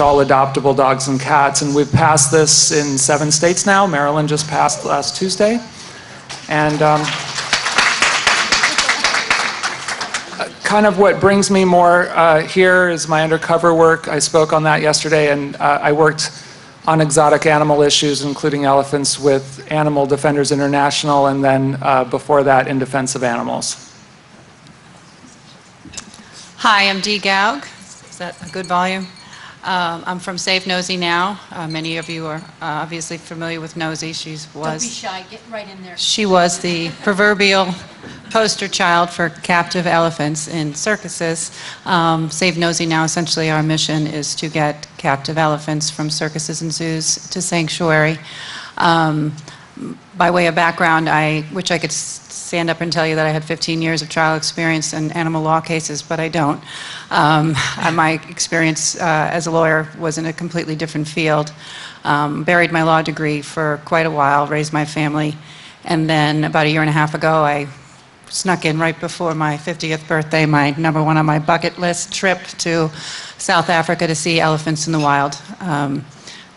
all adoptable dogs and cats. And we've passed this in seven states now. Maryland just passed last Tuesday. And um, kind of what brings me more uh, here is my undercover work. I spoke on that yesterday, and uh, I worked on exotic animal issues, including elephants, with Animal Defenders International, and then uh, before that, In Defense of Animals. Hi, I'm Dee Gaug. Is that a good volume? Um, I'm from Save Nosey Now. Uh, many of you are uh, obviously familiar with Nosey. She Don't be was shy, get right in there. she was the proverbial poster child for captive elephants in circuses. Um, Save Nosey Now, essentially, our mission is to get captive elephants from circuses and zoos to sanctuary. Um, by way of background, I wish I could stand up and tell you that I had 15 years of trial experience in animal law cases, but I don't. Um, uh, my experience uh, as a lawyer was in a completely different field. Um, buried my law degree for quite a while, raised my family, and then about a year and a half ago, I snuck in right before my 50th birthday, my number one on my bucket list trip to South Africa to see elephants in the wild, um,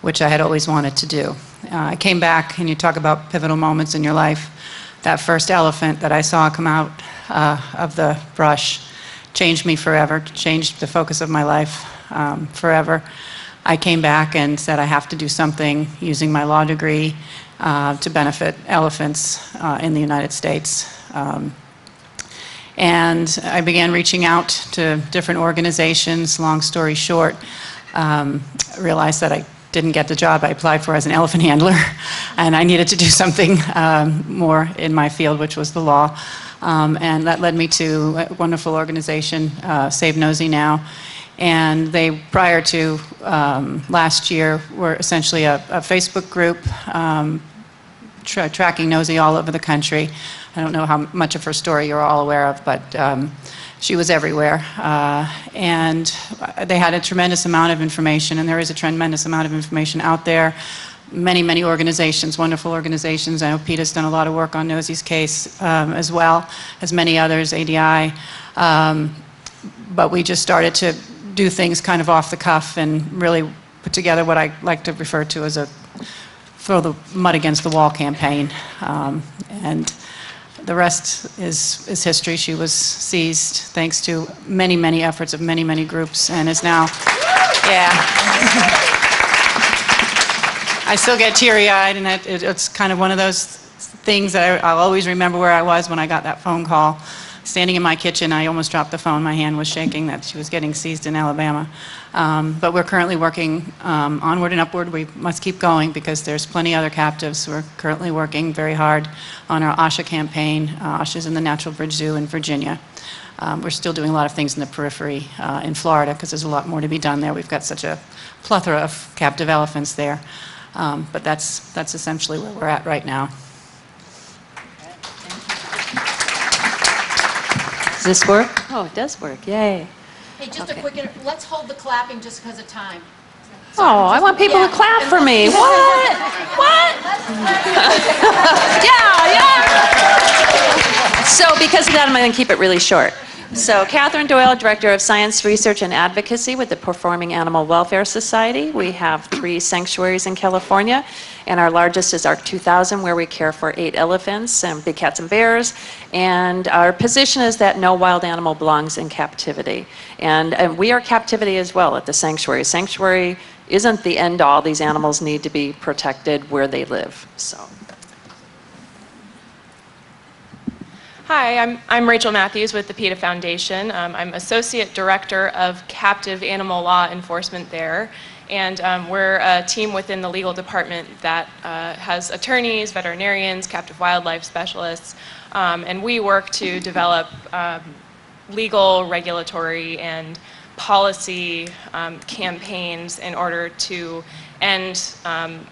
which I had always wanted to do. Uh, I came back, and you talk about pivotal moments in your life. That first elephant that I saw come out uh, of the brush changed me forever, changed the focus of my life um, forever. I came back and said I have to do something using my law degree uh, to benefit elephants uh, in the United States. Um, and I began reaching out to different organizations. Long story short, um, realized that I didn't get the job I applied for as an elephant handler, and I needed to do something um, more in my field, which was the law. Um, and that led me to a wonderful organization, uh, Save Nosey Now. And they, prior to um, last year, were essentially a, a Facebook group um, tra- tracking Nosey all over the country. I don't know how much of her story you're all aware of, but um, she was everywhere. Uh, and they had a tremendous amount of information, and there is a tremendous amount of information out there. Many, many organizations, wonderful organizations. I know PETA's done a lot of work on Nosey's case um, as well, as many others, ADI. Um, but we just started to do things kind of off the cuff and really put together what I like to refer to as a throw the mud against the wall campaign. Um, and the rest is, is history. She was seized thanks to many, many efforts of many, many groups and is now, yeah. I still get teary eyed, and it, it, it's kind of one of those things that I, I'll always remember where I was when I got that phone call. Standing in my kitchen, I almost dropped the phone. My hand was shaking that she was getting seized in Alabama. Um, but we're currently working um, onward and upward. We must keep going because there's plenty other captives. We're currently working very hard on our ASHA campaign. Uh, ASHA's in the Natural Bridge Zoo in Virginia. Um, we're still doing a lot of things in the periphery uh, in Florida because there's a lot more to be done there. We've got such a plethora of captive elephants there. Um, but that's, that's essentially where we're at right now. Does this work? Oh, it does work. Yay. Hey, just a Okay. quick, inter- let's hold the clapping just because of time. Oh, I want people to clap for me. What? What? yeah, yeah. So because of that, I'm going to keep it really short. So Catherine Doyle, Director of Science Research and Advocacy with the Performing Animal Welfare Society. We have three sanctuaries in California, and our largest is ARK 2000, where we care for eight elephants and big cats and bears. And our position is that no wild animal belongs in captivity. And, and we are captivity as well at the sanctuary. Sanctuary isn't the end all. These animals need to be protected where they live. So. Hi, I'm, I'm Rachel Matthews with the PETA Foundation. Um, I'm Associate Director of Captive Animal Law Enforcement there. And um, we're a team within the legal department that uh, has attorneys, veterinarians, captive wildlife specialists. Um, and we work to develop um, legal, regulatory, and policy um, campaigns in order to end um,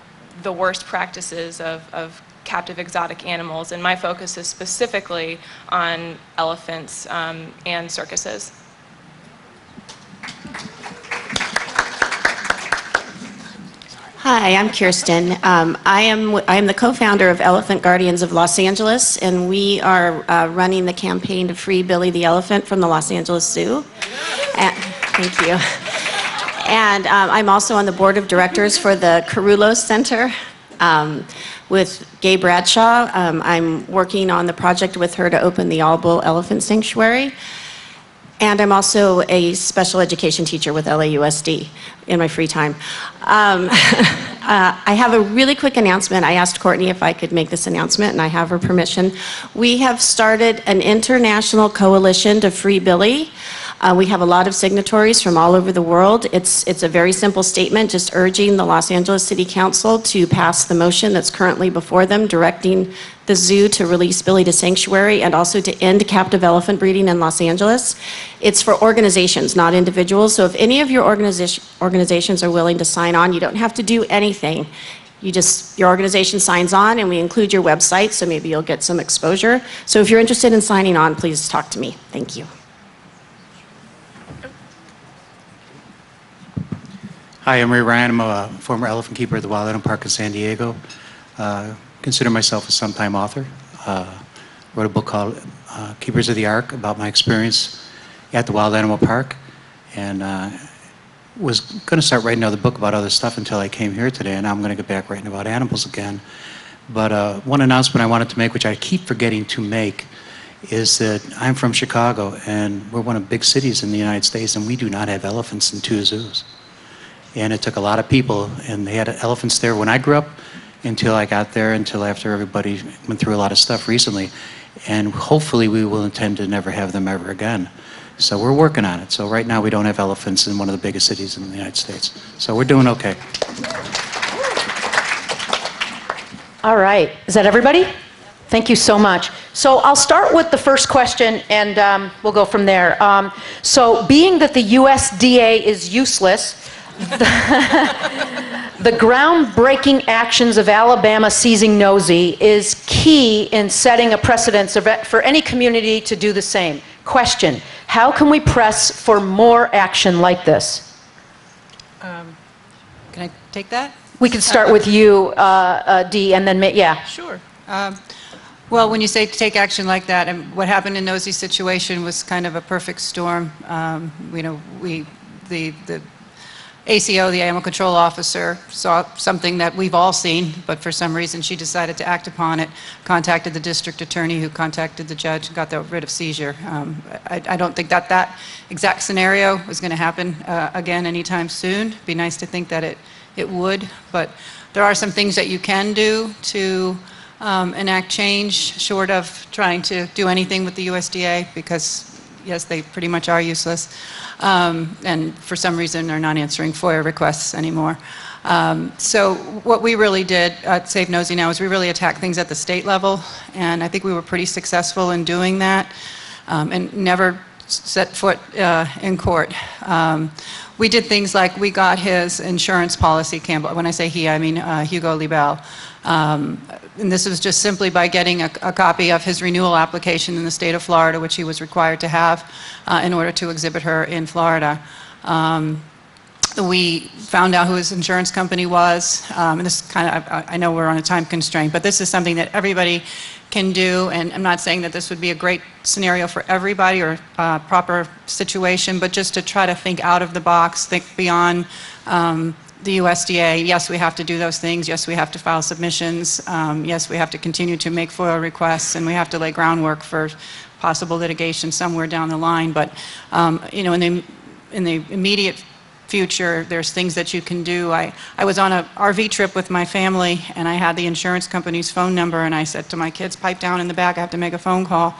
the worst practices of, of captive exotic animals. And my focus is specifically on elephants um, and circuses. Hi, I'm Kiersten. Um, I am I am the co-founder of Elephant Guardians of Los Angeles, and we are uh, running the campaign to free Billy the elephant from the Los Angeles Zoo. And- thank you. And um, I'm also on the board of directors for the Kerulos Center um, with Gay Bradshaw. Um, I'm working on the project with her to open the All Bull Elephant Sanctuary. And I'm also a special education teacher with LAUSD in my free time. Um, uh, I have a really quick announcement. I asked Courtney if I could make this announcement, and I have her permission. We have started an international coalition to free Billy. Uh, we have a lot of signatories from all over the world. It's, it's a very simple statement, just urging the Los Angeles City Council to pass the motion that's currently before them, directing the zoo to release Billy to sanctuary and also to end captive elephant breeding in Los Angeles. It's for organizations, not individuals. So if any of your organization, organizations are willing to sign on, you don't have to do anything. You just, your organization signs on and we include your website, so maybe you'll get some exposure. So if you're interested in signing on, please talk to me. Thank you. Hi, I'm Ray Ryan. I'm a former elephant keeper at the Wild Animal Park in San Diego. Uh, consider myself a sometime author. Uh, wrote a book called uh, Keepers of the Ark about my experience at the Wild Animal Park, and uh, was going to start writing another book about other stuff until I came here today, and I'm going to get back writing about animals again. But uh, one announcement I wanted to make, which I keep forgetting to make, is that I'm from Chicago, and we're one of big cities in the United States, and we do not have elephants in two zoos. And it took a lot of people, and they had elephants there when I grew up until I got there, until after everybody went through a lot of stuff recently. And hopefully, we will intend to never have them ever again. So we're working on it. So right now, we don't have elephants in one of the biggest cities in the United States. So we're doing okay. All right. Is that everybody? Thank you so much. So I'll start with the first question and um, we'll go from there. Um, so, being that the USDA is useless, the, groundbreaking actions of Alabama seizing Nosey is key in setting a precedence of- for any community to do the same. Question How can we press for more action like this? Can I take that? We can start with you, uh, uh, Dee, and then, yeah. Sure. Um, Well, when you say take action like that, and what happened in Nosey's situation was kind of a perfect storm. Um, You know, we, the, the ACO, the Animal Control Officer, saw something that we've all seen, but for some reason she decided to act upon it, contacted the district attorney, who contacted the judge, and got the writ of seizure. Um, I, I don't think that that exact scenario is going to happen uh, again anytime soon. It'd Be nice to think that it, it would, but there are some things that you can do to um, enact change, short of trying to do anything with the USDA, because, yes, they pretty much are useless, um, and for some reason are not answering FOIA requests anymore. Um, So what we really did at Save Nosey Now is we really attacked things at the state level, and I think we were pretty successful in doing that, um, and never set foot uh, in court. Um, We did things like, we got his insurance policy, Campbell, when I say he, I mean uh, Hugo Liebel. Um, And this was just simply by getting a a copy of his renewal application in the state of Florida, which he was required to have uh, in order to exhibit her in Florida. Um, we found out who his insurance company was. Um, and this kind of, I, I know we're on a time constraint, but this is something that everybody can do. And I'm not saying that this would be a great scenario for everybody or uh, proper situation, but just to try to think out of the box, think beyond um, the USDA. Yes, we have to do those things. Yes, we have to file submissions. Um, yes, we have to continue to make FOIA requests, and we have to lay groundwork for possible litigation somewhere down the line. But um, you know, in the in the immediate future, there's things that you can do. I, I was on a RV trip with my family, and I had the insurance company's phone number, and I said to my kids, pipe down in the back, I have to make a phone call.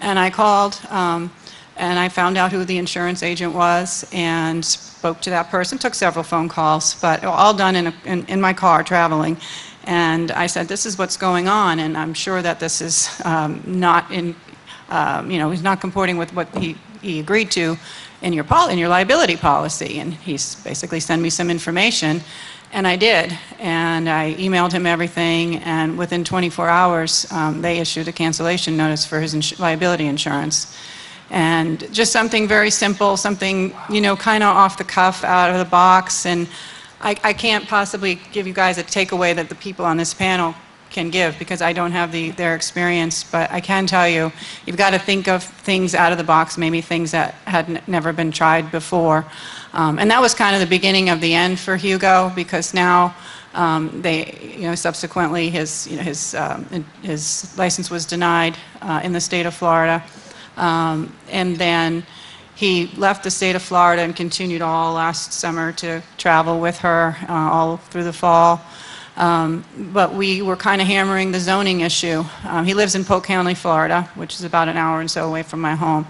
And I called, um, and I found out who the insurance agent was, and spoke to that person, took several phone calls, but all done in, a, in, in my car traveling. And I said, this is what's going on, and I'm sure that this is um, not in, um, you know, he's not comporting with what he, he agreed to in your, pol- in your liability policy. And he's basically sent me some information, and I did. And I emailed him everything, and within 24 hours, um, they issued a cancellation notice for his ins- liability insurance. And just something very simple, something, you know, kind of off the cuff, out of the box. And I, I can't possibly give you guys a takeaway that the people on this panel can give because I don't have the, their experience, but I can tell you, you've got to think of things out of the box, maybe things that had never been tried before. Um, And that was kind of the beginning of the end for Hugo, because now um, they, you know, subsequently, his, you know, his, um, his license was denied uh, in the state of Florida. Um, And then he left the state of Florida and continued all last summer to travel with her uh, all through the fall. Um, But we were kind of hammering the zoning issue. Um, He lives in Polk County, Florida, which is about an hour and so away from my home.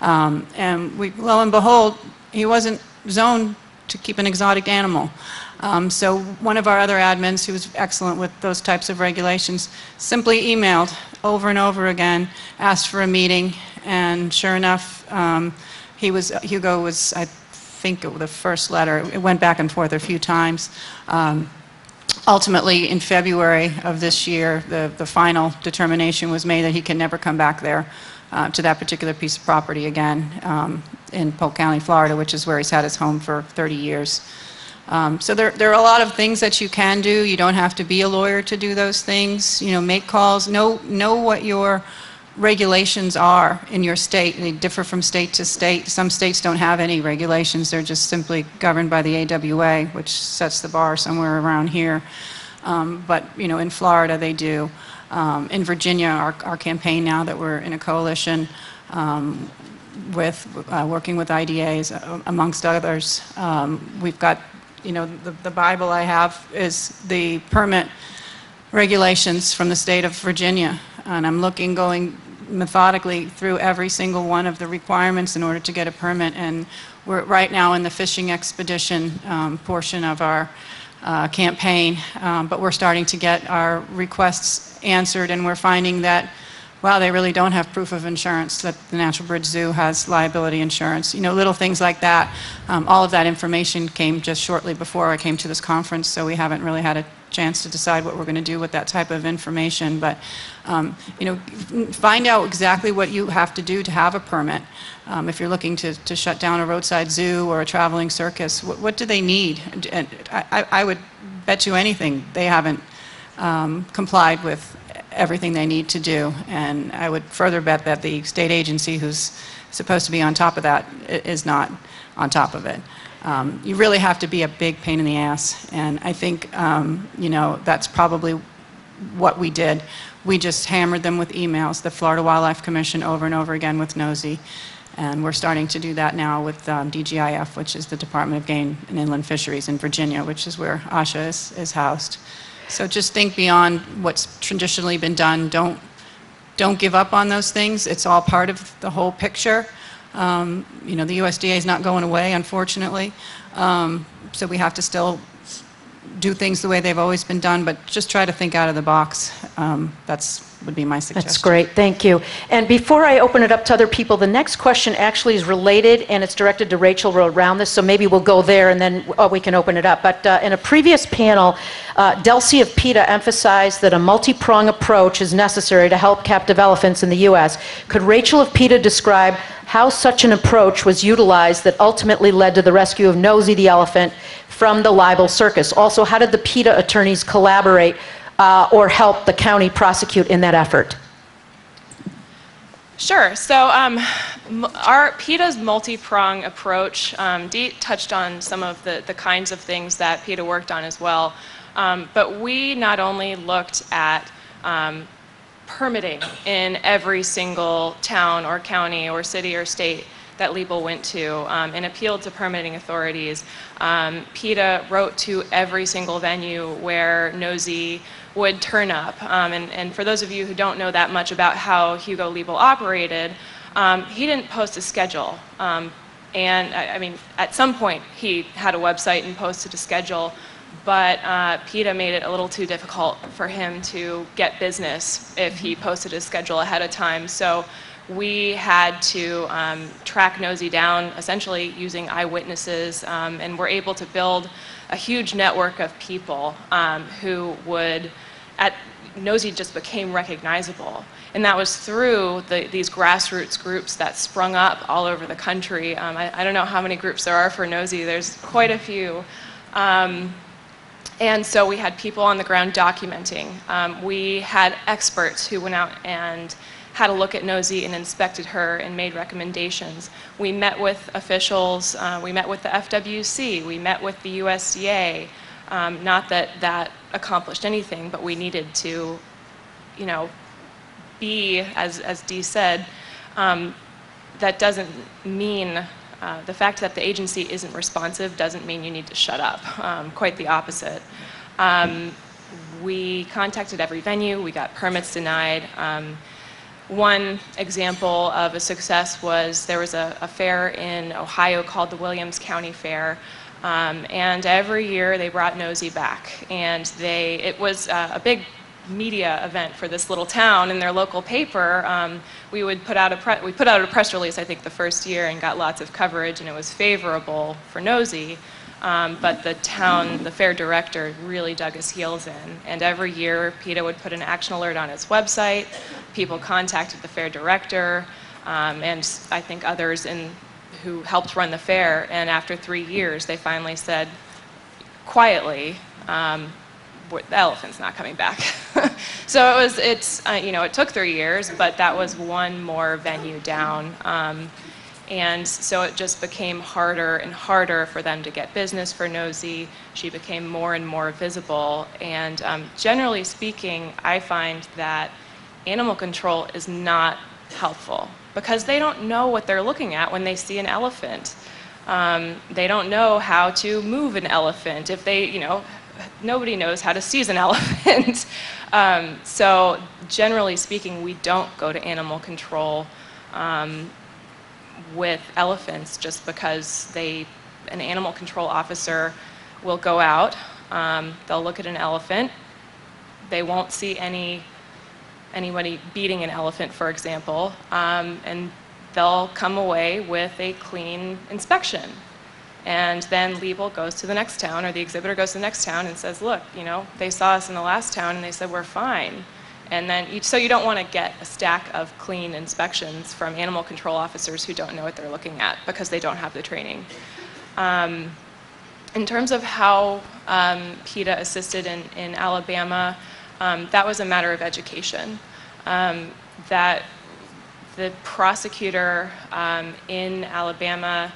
Um, And we, lo and behold, he wasn't zoned to keep an exotic animal. Um, So one of our other admins, who was excellent with those types of regulations, simply emailed over and over again, asked for a meeting, and sure enough, um, he was, Hugo was, I think, it, the first letter, it went back and forth a few times. Um, Ultimately, in February of this year, the, the final determination was made that he can never come back there uh, to that particular piece of property again um, in Polk County, Florida, which is where he's had his home for 30 years. Um, So there, there are a lot of things that you can do. You don't have to be a lawyer to do those things. You know, make calls, know, know what your regulations are in your state. They differ from state to state. Some states don't have any regulations. They're just simply governed by the AWA, which sets the bar somewhere around here. Um, But, you know, in Florida, they do. Um, In Virginia, our, our campaign now that we're in a coalition um, with, uh, working with IDAs uh, amongst others, um, we've got, you know, the, the Bible I have is the permit regulations from the state of Virginia. And I'm looking, going methodically through every single one of the requirements in order to get a permit. And we're right now in the fishing expedition um, portion of our uh, campaign, um, but we're starting to get our requests answered, and we're finding that, wow, they really don't have proof of insurance, that the Natural Bridge Zoo has liability insurance. You know, little things like that. Um, All of that information came just shortly before I came to this conference, so we haven't really had a chance to decide what we're going to do with that type of information. But, um, you know, find out exactly what you have to do to have a permit. Um, If you're looking to, to shut down a roadside zoo or a traveling circus, what, what do they need? And I, I- would bet you anything, they haven't um, complied with everything they need to do. And I would further bet that the state agency who's supposed to be on top of that is not on top of it. Um, You really have to be a big pain in the ass, and I think, um, you know, that's probably what we did. We just hammered them with emails, the Florida Wildlife Commission over and over again with Nosey, and we're starting to do that now with um, DGIF, which is the Department of Game and Inland Fisheries in Virginia, which is where ASHA is is housed. So just think beyond what's traditionally been done. Don't, don't give up on those things. It's all part of the whole picture. Um, You know, the USDA is not going away, unfortunately. Um, So we have to still do things the way they've always been done, but just try to think out of the box. Um, That's, would be my suggestion. That's great, thank you. And before I open it up to other people, the next question actually is related, and it's directed to Rachel around this, so maybe we'll go there and then uh, we can open it up. But uh, in a previous panel, uh, Delcy of PETA emphasized that a multi-prong approach is necessary to help captive elephants in the U.S. Could Rachel of PETA describe how such an approach was utilized that ultimately led to the rescue of Nosey the elephant from the Liebel Circus? Also, how did the PETA attorneys collaborate uh, or help the county prosecute in that effort? Sure. So um, our PETA's multi-prong approach, um, Dee touched on some of the, the kinds of things that PETA worked on as well. Um, but we not only looked at um, permitting in every single town or county or city or state that Liebel went to um, and appealed to permitting authorities. Um, PETA wrote to every single venue where Nosey would turn up. Um, and, and for those of you who don't know that much about how Hugo Liebel operated, um, he didn't post a schedule. Um, and I, I mean, at some point, he had a website and posted a schedule, but uh, PETA made it a little too difficult for him to get business if he posted his schedule ahead of time. So we had to um, track Nosey down essentially using eyewitnesses, um, and we're able to build a huge network of people um, who would, at Nosey just became recognizable. And that was through the, these grassroots groups that sprung up all over the country. Um, I, I don't know how many groups there are for Nosey, there's quite a few. Um, and so we had people on the ground documenting. Um, we had experts who went out and had a look at Nosey and inspected her and made recommendations. We met with officials, uh, we met with the FWC, we met with the USDA. Um, Not that that accomplished anything, but we needed to, you know, be, as, as Dee said, um, that doesn't mean, uh, the fact that the agency isn't responsive doesn't mean you need to shut up. Um, Quite the opposite. Um, We contacted every venue, we got permits denied. Um, One example of a success was, there was a a fair in Ohio called the Williams County Fair, um, and every year they brought Nosey back. And they, it was uh, a big media event for this little town in their local paper. Um, we would put out a we put out a press release, I think, the first year and got lots of coverage, and it was favorable for Nosey. Um, but the town, the fair director, really dug his heels in. And every year, PETA would put an action alert on its website. People contacted the fair director, um, and I think others in who helped run the fair. And after three years, they finally said, quietly, um, the elephant's not coming back. so it was, it's, uh, you know, it took three years, but that was one more venue down. Um, and so it just became harder and harder for them to get business for Nosey. She became more and more visible. And um, generally speaking, I find that animal control is not helpful because they don't know what they're looking at when they see an elephant. Um, they don't know how to move an elephant. If they, you know, nobody knows how to seize an elephant. um, so generally speaking, we don't go to animal control um, with elephants just because they, an animal control officer will go out, um, they'll look at an elephant, they won't see any anybody beating an elephant, for example, um, and they'll come away with a clean inspection. And then Liebel goes to the next town, or the exhibitor goes to the next town and says, look, you know, they saw us in the last town and they said we're fine. And then, so you don't want to get a stack of clean inspections from animal control officers who don't know what they're looking at because they don't have the training. Um, in terms of how um, PETA assisted in, in Alabama, um, that was a matter of education. Um, that the prosecutor um, in Alabama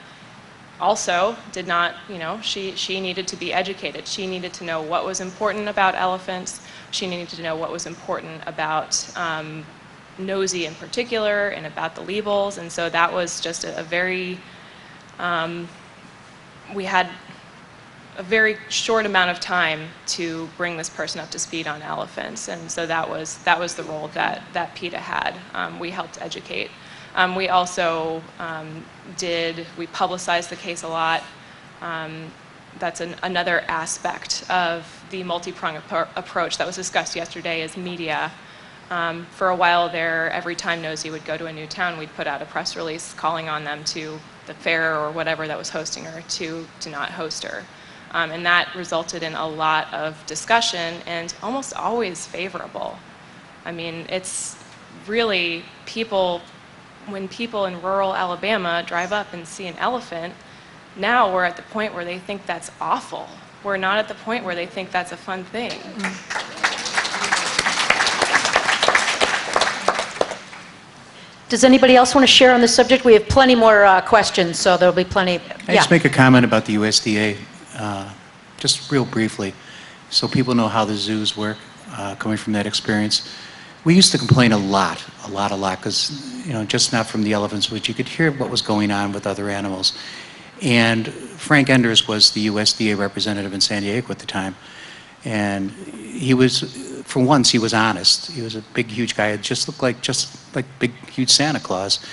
also did not, you know, she, she needed to be educated. She needed to know what was important about elephants. She needed to know what was important about um, Nosey in particular and about the Liebels. And so that was just a, a very, um, we had a very short amount of time to bring this person up to speed on elephants. And so that was, that was the role that, that PETA had. Um, we helped educate. Um, we also um, did, we publicized the case a lot. That's an, another aspect of the multi-pronged appro- approach that was discussed yesterday is media. Um, for a while there, every time Nosey would go to a new town, we'd put out a press release calling on them to the fair or whatever that was hosting her to, to not host her. Um, and that resulted in a lot of discussion and almost always favorable. I mean, it's really people, when people in rural Alabama drive up and see an elephant, now we're at the point where they think that's awful. We're not at the point where they think that's a fun thing. Does anybody else want to share on this subject? We have plenty more uh, questions, so there'll be plenty. I just make a comment about the USDA, uh, just real briefly, so people know how the zoos work, uh, coming from that experience. We used to complain a lot, a lot, a lot, because, you know, just not from the elephants, but you could hear what was going on with other animals. And Frank Enders was the USDA representative in San Diego at the time. And he was, for once, he was honest. He was a big, huge guy. It just looked like, just like big, huge Santa Claus.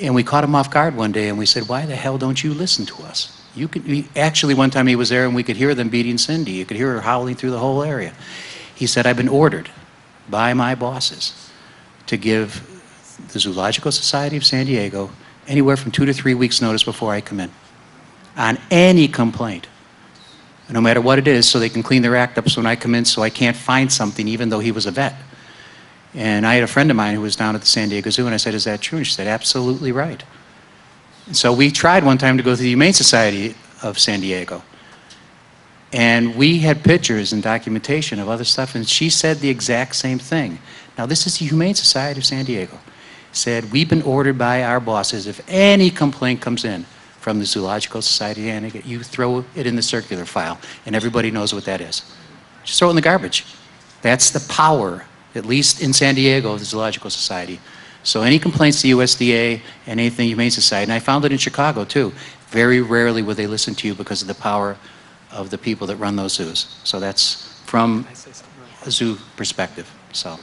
And we caught him off guard one day and we said, why the hell don't you listen to us? You could, actually, one time he was there and we could hear them beating Cindy. You could hear her howling through the whole area. He said, I've been ordered by my bosses to give the Zoological Society of San Diego anywhere from two to three weeks' notice before I come in on any complaint, no matter what it is, so they can clean their act up so when I come in, so I can't find something, even though he was a vet. And I had a friend of mine who was down at the San Diego Zoo, and I said, Is that true? And she said, Absolutely right. And so we tried one time to go to the Humane Society of San Diego. And we had pictures and documentation of other stuff, and she said the exact same thing. Now, this is the Humane Society of San Diego. Said, we've been ordered by our bosses, if any complaint comes in from the Zoological Society, and you throw it in the circular file, and everybody knows what that is. Just throw it in the garbage. That's the power, at least in San Diego, of the Zoological Society. So any complaints to USDA and anything Humane Society, and I found it in Chicago too, very rarely will they listen to you because of the power of the people that run those zoos. So that's from a zoo perspective, so.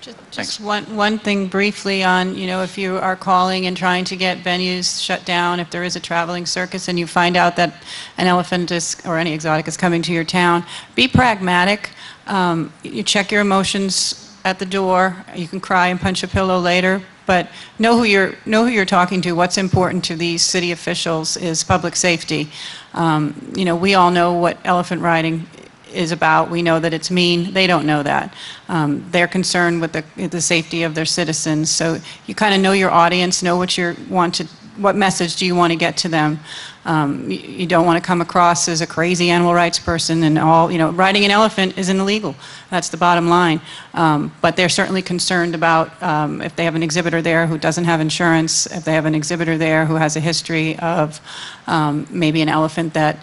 Ju- Thanks. Just one, one thing briefly on, you know, if you are calling and trying to get venues shut down, if there is a traveling circus and you find out that an elephant is, or any exotic is coming to your town, be pragmatic. Um, You check your emotions at the door. You can cry and punch a pillow later, but know who you're, know who you're talking to. What's important to these city officials is public safety. Um, You know, we all know what elephant riding is about. We know that it's mean. They don't know that. Um, they're concerned with the, the safety of their citizens. So you kind of know your audience, know what you want to, what message do you want to get to them. Um, you, you don't want to come across as a crazy animal rights person and all, you know, riding an elephant isn't illegal. That's the bottom line. Um, but they're certainly concerned about um, if they have an exhibitor there who doesn't have insurance, if they have an exhibitor there who has a history of um, maybe an elephant that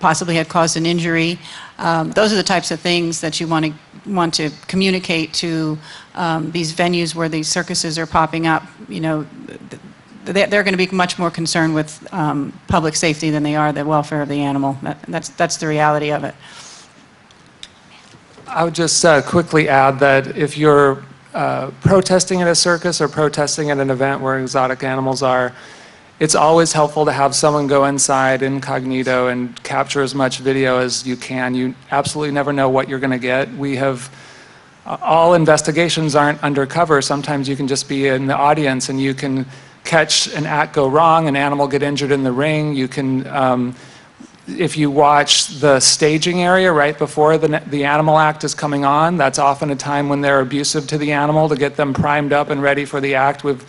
possibly had caused an injury. Um, Those are the types of things that you want to, want to communicate to um, these venues where these circuses are popping up. You know, th- they're, they're going to be much more concerned with um, public safety than they are the welfare of the animal. That- That's, that's the reality of it. I would just uh, quickly add that if you're uh, protesting at a circus or protesting at an event where exotic animals are, it's always helpful to have someone go inside incognito and capture as much video as you can. You absolutely never know what you're going to get. We have uh, all investigations aren't undercover. Sometimes you can just be in the audience and you can catch an act go wrong, an animal get injured in the ring. You can, um, if you watch the staging area right before the, the animal act is coming on, that's often a time when they're abusive to the animal to get them primed up and ready for the act. We've,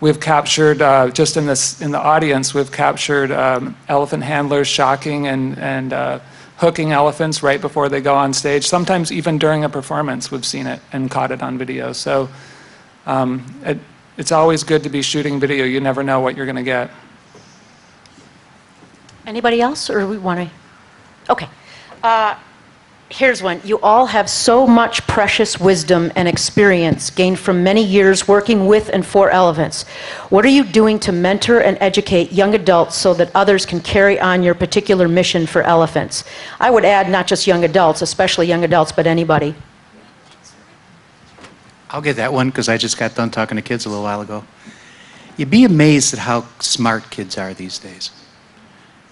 we've captured, uh, just in, this, in the audience, we've captured um, elephant handlers shocking and, and uh, hooking elephants right before they go on stage. Sometimes even during a performance, we've seen it and caught it on video. So um, it, it's always good to be shooting video. You never know what you're going to get. Anybody else, or we want to? Okay. Uh, Here's one. You all have so much precious wisdom and experience gained from many years working with and for elephants. What are you doing to mentor and educate young adults so that others can carry on your particular mission for elephants? I would add not just young adults, especially young adults, but anybody. I'll get that one because I just got done talking to kids a little while ago. You'd be amazed at how smart kids are these days.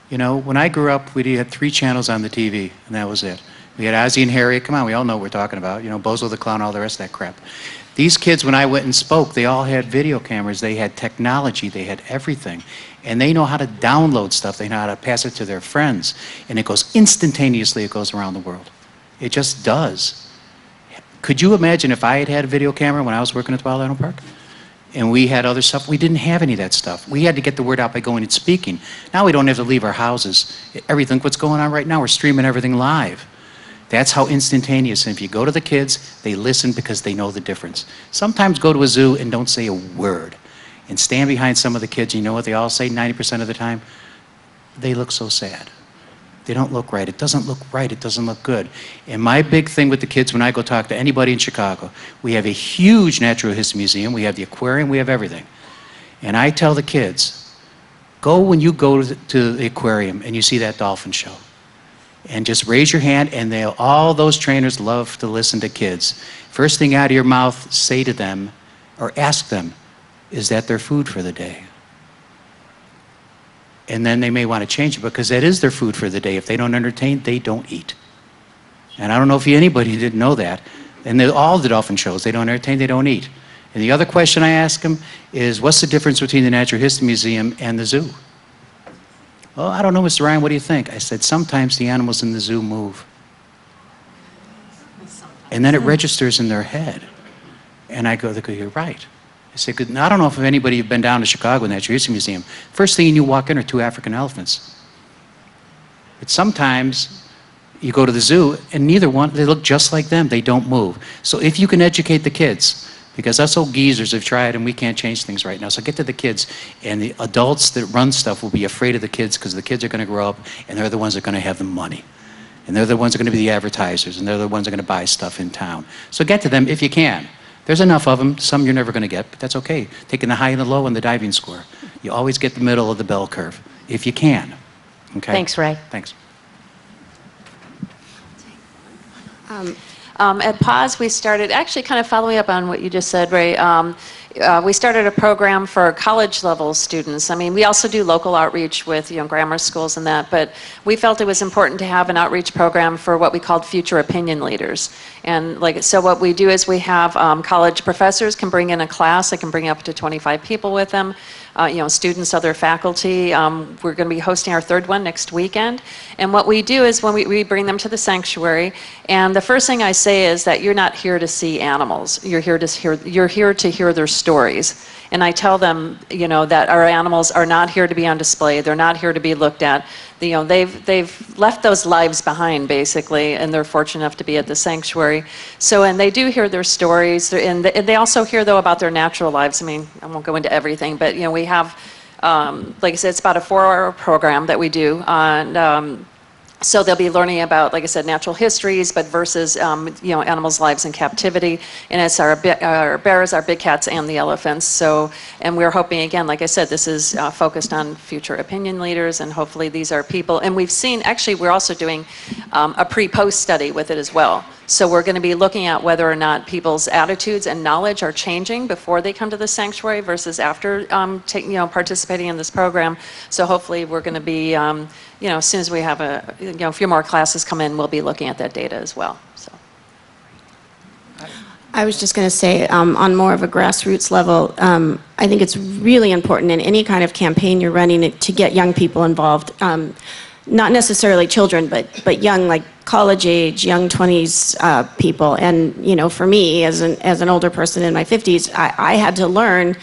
You know, when I grew up, we had three channels on the TV, and that was it. We had Ozzy and Harriet. Come on, we all know what we're talking about. You know, Bozo the Clown, all the rest of that crap. These kids, when I went and spoke, they all had video cameras. They had technology. They had everything. And they know how to download stuff. They know how to pass it to their friends. And it goes instantaneously, it goes around the world. It just does. Could you imagine if I had had a video camera when I was working at the Wild Animal Park? And we had other stuff. We didn't have any of that stuff. We had to get the word out by going and speaking. Now we don't have to leave our houses. Everything, what's going on right now, we're streaming everything live. That's how instantaneous. And if you go to the kids, they listen because they know the difference. Sometimes go to a zoo and don't say a word. And stand behind some of the kids. You know what they all say 90% of the time? They look so sad. They don't look right. It doesn't look right. It doesn't look good. And my big thing with the kids when I go talk to anybody in Chicago, we have a huge natural history museum. We have the aquarium. We have everything. And I tell the kids, go when you go to the, to the aquarium and you see that dolphin show. And just raise your hand, and they'll, all those trainers love to listen to kids. First thing out of your mouth, say to them or ask them, is that their food for the day? and then they may want to change it because that is their food for the day. If they don't entertain, they don't eat. And I don't know if anybody didn't know that. And all the dolphin shows, they don't entertain, they don't eat. And the other question I ask them is, what's the difference between the Natural History Museum and the zoo? Well, I don't know, Mr. Ryan, what do you think? I said, sometimes the animals in the zoo move. And then it registers in their head. And I go, they go, you're right. I said, I don't know if anybody have been down to Chicago in Natural History Museum. First thing you walk in are two African elephants. But sometimes You go to the zoo, and neither one, they look just like them. They don't move. So if you can educate the kids, because us old geezers have tried and we can't change things right now. So get to the kids, and the adults that run stuff will be afraid of the kids because the kids are going to grow up and they're the ones that are going to have the money. And they're the ones that are going to be the advertisers, and they're the ones that are going to buy stuff in town. So get to them if you can. There's enough of them. Some you're never going to get, but that's okay. Taking the high and the low and the diving score. You always get the middle of the bell curve if you can. Okay? Thanks, Ray. Thanks. Um, At PAWS, we started, actually kind of following up on what you just said, Ray, um, uh, we started a program for college-level students. I mean, we also do local outreach with, you know, grammar schools and that, but we felt it was important to have an outreach program for what we called future opinion leaders. And like, so what we do is we have um, college professors can bring in a class, they can bring up to 25 people with them, uh, you know, students, other faculty. Um, We're going to be hosting our third one next weekend. And what we do is when we, we bring them to the sanctuary, and the first thing I say is that you're not here to see animals. You're here to hear, you're here to hear their stories. And I tell them, you know, that our animals are not here to be on display. They're not here to be looked at. You know, they've, they've left those lives behind, basically, and they're fortunate enough to be at the sanctuary. So, and they do hear their stories, and they- also hear, though, about their natural lives. I mean, I won't go into everything, but, you know, we have, um, like I said, it's about a four-hour program that we do on, um, so they'll be learning about, like I said, natural histories, but versus, um, you know, animals' lives in captivity. And it's our, our bears, our big cats, and the elephants. So, and we're hoping, again, like I said, this is uh, focused on future opinion leaders, and hopefully these are people. And we've seen, actually, we're also doing um, a pre-post study with it as well. So we're going to be looking at whether or not people's attitudes and knowledge are changing before they come to the sanctuary versus after, um, you know, participating in this program. So hopefully, we're going to be, um, you know, as soon as we have a, you know, a few more classes come in, we'll be looking at that data as well, so. I was just going to say, um, on more of a grassroots level, um, I think it's really important in any kind of campaign you're running to get young people involved. Um, not necessarily children, but, but young, like college age, young 20s uh, people. And, you know, for me, as an, as an older person in my 50s, I, I had to learn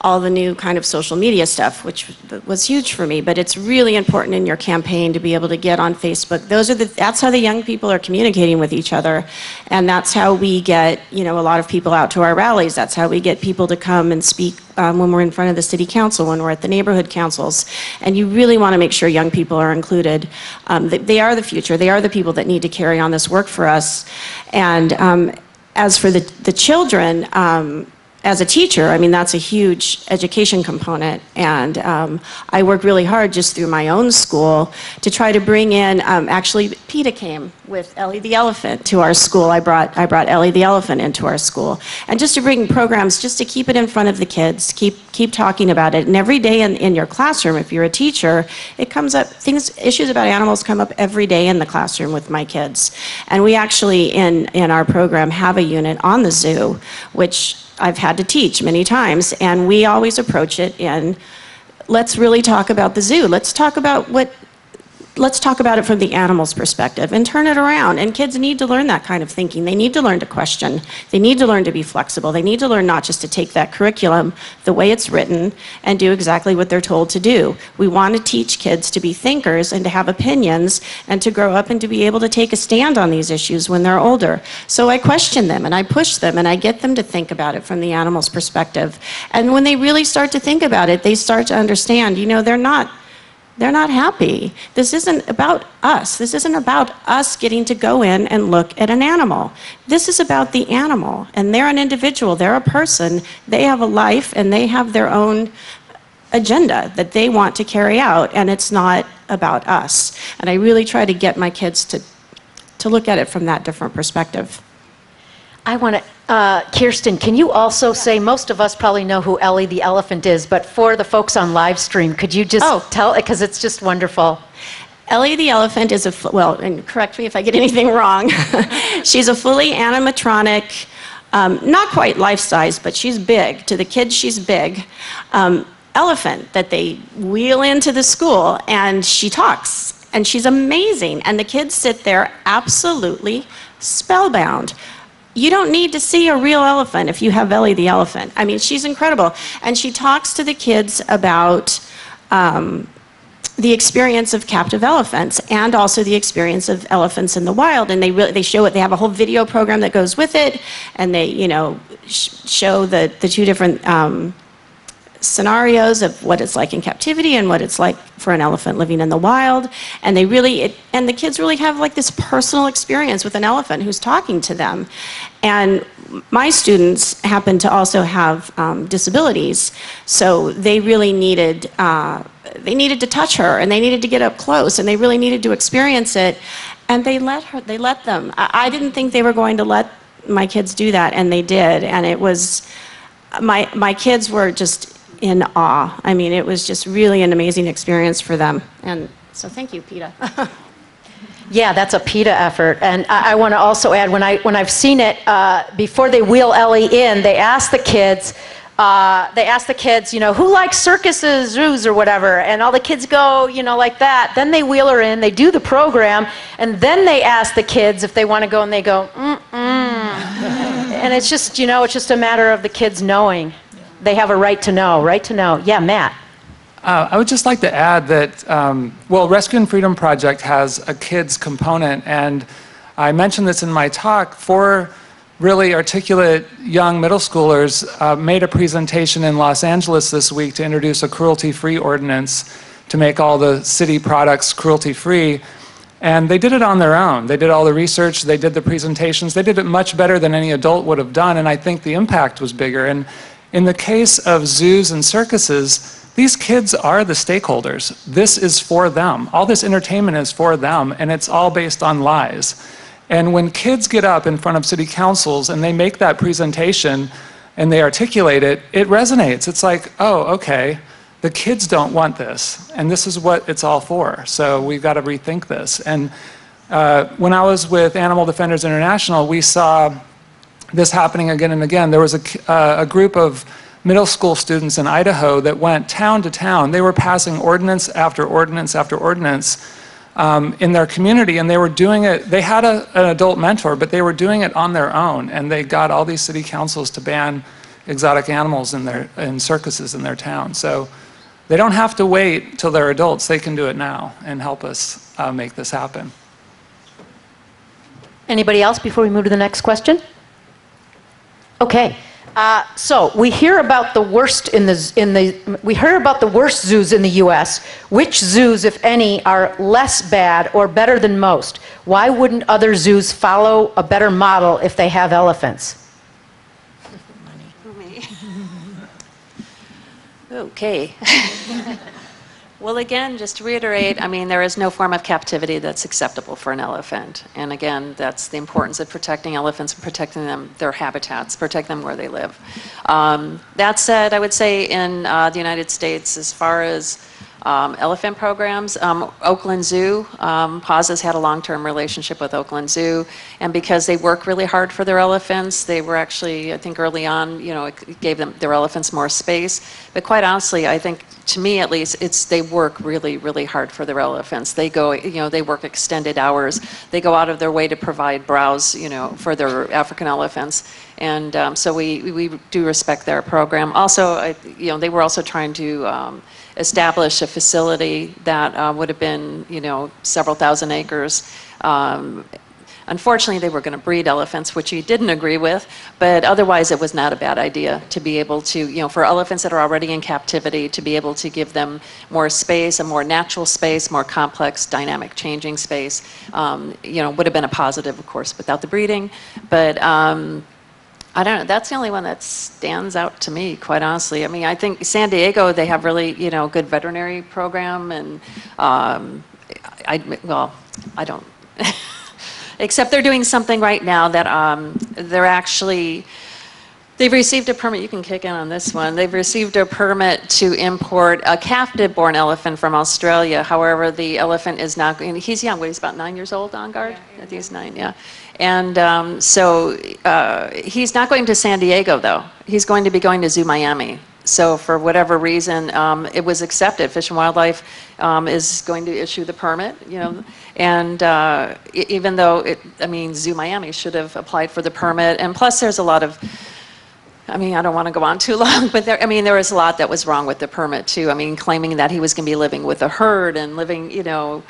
all the new kind of social media stuff, which was huge for me. But it's really important in your campaign to be able to get on Facebook. Those are the, that's how the young people are communicating with each other. And that's how we get, you know, a lot of people out to our rallies. That's how we get people to come and speak um, when we're in front of the city council, when we're at the neighborhood councils. And you really want to make sure young people are included. Um, they, they are the future. They are the people that need to carry on this work for us. And um, as for the, the children, um, as a teacher, I mean, that's a huge education component. And um, I work really hard just through my own school to try to bring in, um, actually, PETA came with Ellie the Elephant to our school. I brought, I brought Ellie the Elephant into our school. And just to bring programs, just to keep it in front of the kids, keep, keep talking about it. And every day in, in your classroom, if you're a teacher, it comes up, things, issues about animals come up every day in the classroom with my kids. And we actually, in, in our program, have a unit on the zoo, which I've had to teach many times, and we always approach it in, let's really talk about the zoo. Let's talk about what, let's talk about it from the animal's perspective and turn it around. And kids need to learn that kind of thinking. They need to learn to question. They need to learn to be flexible. They need to learn not just to take that curriculum the way it's written and do exactly what they're told to do. We want to teach kids to be thinkers and to have opinions and to grow up and to be able to take a stand on these issues when they're older. So I question them and I push them and I get them to think about it from the animal's perspective. And when they really start to think about it, they start to understand, you know, they're not they're not happy. This isn't about us. This isn't about us getting to go in and look at an animal. This is about the animal, and they're an individual, they're a person, they have a life, and they have their own agenda that they want to carry out, and it's not about us. And I really try to get my kids to, to look at it from that different perspective. I want to, uh, Kiersten, can you also say, most of us probably know who Ellie the elephant is, but for the folks on live stream, could you just Oh. tell, because it's just wonderful. Ellie the elephant is a, well, and correct me if I get anything wrong. she's a fully animatronic, um, not quite life size, but she's big. To the kids, she's big. Um, elephant that they wheel into the school, and she talks, and she's amazing. And the kids sit there absolutely spellbound. You don't need to see a real elephant if you have Ellie the elephant. I mean, she's incredible. And she talks to the kids about. Um, the experience of captive elephants and also the experience of elephants in the wild. And they really, they show it, they have a whole video program that goes with it, and they, you know, sh- show the, the two different um, scenarios of what it's like in captivity and what it's like for an elephant living in the wild. And they really, it, and the kids really have like this personal experience with an elephant who's talking to them. And my students happen to also have um, disabilities, so they really needed, uh, they needed to touch her and they needed to get up close and they really needed to experience it. And they let her, they let them. I, I didn't think they were going to let my kids do that, and they did. And it was, my, my kids were just in awe. I mean, it was just really an amazing experience for them. And so thank you, PETA. Yeah, that's a PETA effort. And I, I want to also add, when, I, when I've seen it, uh, before they wheel Ellie in, they ask the kids, uh, they ask the kids, you know, who likes circuses, zoos, or whatever? And all the kids go, you know, like that. Then they wheel her in, they do the program, and then they ask the kids if they want to go, and they go, mm-mm. and it's just, you know, it's just a matter of the kids knowing. They have a right to know, right to know. Yeah, Matt. Uh, I would just like to add that, um, well, Rescue and Freedom Project has a kids component, and I mentioned this in my talk. Four really articulate young middle schoolers uh, made a presentation in Los Angeles this week to introduce a cruelty free ordinance to make all the city products cruelty free. And they did it on their own. They did all the research, they did the presentations, they did it much better than any adult would have done, and I think the impact was bigger. And in the case of zoos and circuses, these kids are the stakeholders. This is for them. All this entertainment is for them, and it's all based on lies. And when kids get up in front of city councils and they make that presentation and they articulate it, it resonates. It's like, oh, okay, the kids don't want this, and this is what it's all for. So we've got to rethink this. And uh, when I was with Animal Defenders International, we saw this happening again and again. There was a, uh, a group of middle school students in Idaho that went town to town. They were passing ordinance after ordinance after ordinance um, in their community, and they were doing it. They had a, an adult mentor, but they were doing it on their own, and they got all these city councils to ban exotic animals in their in circuses in their town. So they don't have to wait till they're adults. They can do it now and help us uh, make this happen. Anybody else before we move to the next question? Okay. Uh, so we hear about the worst in the in the we hear about the worst zoos in the U.S. Which zoos, if any, are less bad or better than most? Why wouldn't other zoos follow a better model if they have elephants? Okay. Well, again, just to reiterate, I mean, there is no form of captivity that's acceptable for an elephant. And again, that's the importance of protecting elephants and protecting them, their habitats, protect them where they live. Um, that said, I would say in uh, the United States, as far as um, elephant programs. Um, Oakland Zoo, um, has had a long-term relationship with Oakland Zoo, and because they work really hard for their elephants, they were actually, I think early on, you know, it gave them their elephants more space. But quite honestly, I think to me at least, it's they work really, really hard for their elephants. They go, you know, they work extended hours. They go out of their way to provide browse, you know, for their African elephants. And um, so we, we do respect their program. Also, I, you know, they were also trying to um, establish a facility that uh, would have been, you know, several thousand acres. Um, Unfortunately, they were going to breed elephants, which he didn't agree with, but otherwise it was not a bad idea to be able to, you know, for elephants that are already in captivity, to be able to give them more space, a more natural space, more complex, dynamic, changing space, um, you know, would have been a positive, of course, without the breeding. But um, I don't know. That's the only one that stands out to me, quite honestly. I mean, I think San Diego, they have really, you know, good veterinary program, and um, I, well, I don't. Except they're doing something right now that um, they're actually, they've received a permit, you can kick in on this one. They've received a permit to import a captive-born elephant from Australia. However, the elephant is not, he's young, what, he's about nine years old, on guard? I think he's nine, yeah. And um, so uh, he's not going to San Diego, though. He's going to be going to Zoo Miami. So for whatever reason, um, it was accepted. Fish and Wildlife um, is going to issue the permit, you know, and uh, even though it, I mean, Zoo Miami should have applied for the permit, and plus there's a lot of I mean, I don't want to go on too long, but there, I mean, there was a lot that was wrong with the permit too. I mean, claiming that he was going to be living with a herd and living, you know,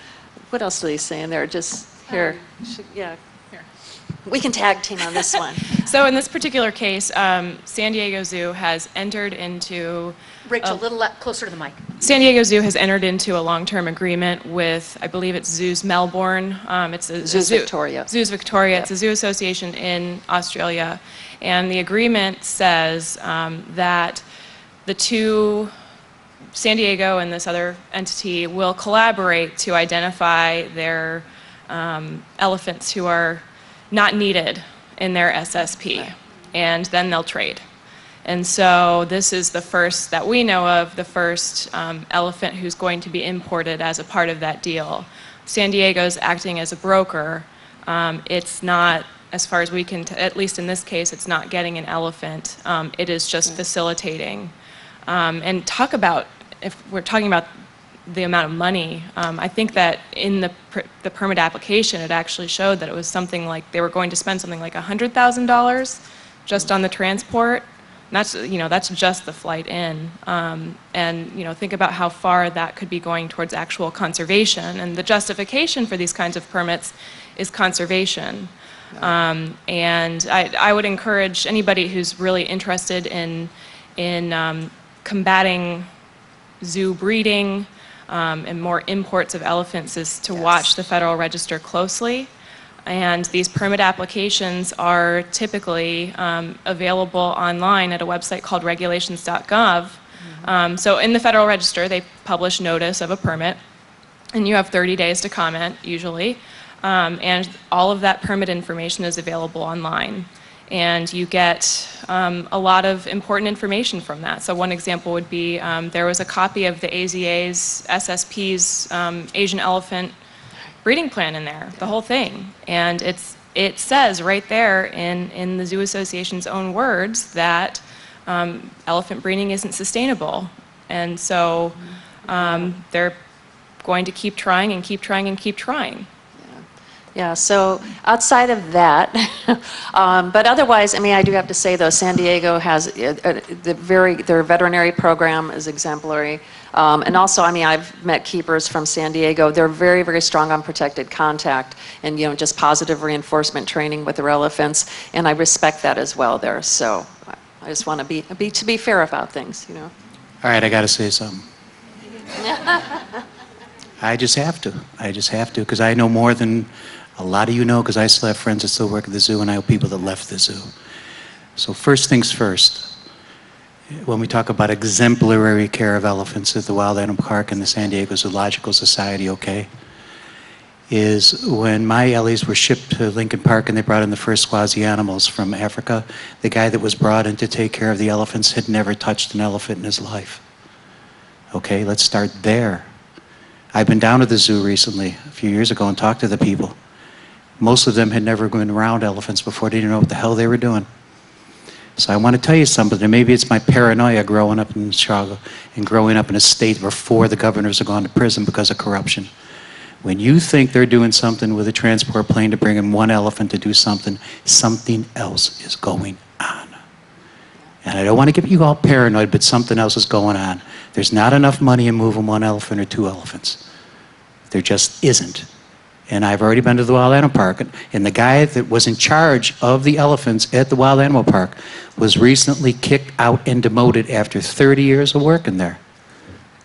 what else did they say in there? Just, here, should- yeah. Here. We can tag team on this one. So in this particular case, um, San Diego Zoo has entered into Rachel, a little le- closer to the mic. San Diego Zoo has entered into a long-term agreement with, I believe it's Zoos Melbourne. Um, It's a a Zoos zoo- Victoria. Zoos Victoria. It's a zoo association in Australia. And the agreement says um, that the two, San Diego and this other entity, will collaborate to identify their um, elephants who are not needed in their SSP. And then they'll trade. And so this is the first that we know of, the first um, elephant who's going to be imported as a part of that deal. San Diego's acting as a broker. Um, It's not, as far as we can, at least in this case, it's not getting an elephant. Um, It is just facilitating. Um, And talk about, if we're talking about the amount of money, um, I think that in the, the permit application, it actually showed that it was something like, they were going to spend something like $100,000 just on the transport. That's, you know, that's just the flight in. Um, And, you know, think about how far that could be going towards actual conservation. And the justification for these kinds of permits is conservation. Um, And I, I would encourage anybody who's really interested in, in um, combating zoo breeding um, and more imports of elephants is to watch the Federal Register closely. And these permit applications are typically um, available online at a website called regulations.gov. Um, So in the Federal Register, they publish notice of a permit, and you have 30 days to comment, usually. Um, And all of that permit information is available online. And you get um, a lot of important information from that. So one example would be, um, there was a copy of the AZA's, SSP's um, Asian elephant breeding plan in there, the whole thing. And it's, it says right there in, in the Zoo Association's own words that um, elephant breeding isn't sustainable. And so um, they're going to keep trying and keep trying and keep trying. Yeah, so outside of that, um, but otherwise, I mean, I do have to say though, San Diego has uh, uh, the very, their veterinary program is exemplary. Um, And also, I mean, I've met keepers from San Diego. They're very, very strong on protected contact and, you know, just positive reinforcement training with their elephants. And I respect that as well there. So I- just want to be, be, to be fair about things, you know? All right, I got to say something. I just have to. I just have to because I know more than a lot of you know because I still have friends that still work at the zoo and I know people that left the zoo. So first things first, when we talk about exemplary care of elephants at the Wild Animal Park and the San Diego Zoological Society, okay, is when my Ellies were shipped to Lincoln Park and they brought in the first Swazi animals from Africa, the guy that was brought in to take care of the elephants had never touched an elephant in his life. Okay, let's start there. I've been down to the zoo recently, a few years ago, and talked to the people. Most of them had never been around elephants before. They didn't know what the hell they were doing. So I want to tell you something, and maybe it's my paranoia growing up in Chicago and growing up in a state where four of the governors have gone to prison because of corruption. When you think they're doing something with a transport plane to bring in one elephant to do something, something else is going on. And I don't want to get you all paranoid, but something else is going on. There's not enough money in moving one elephant or two elephants. There just isn't. And I've already been to the Wild Animal Park, and the guy that was in charge of the elephants at the Wild Animal Park was recently kicked out and demoted after 30 years of working there.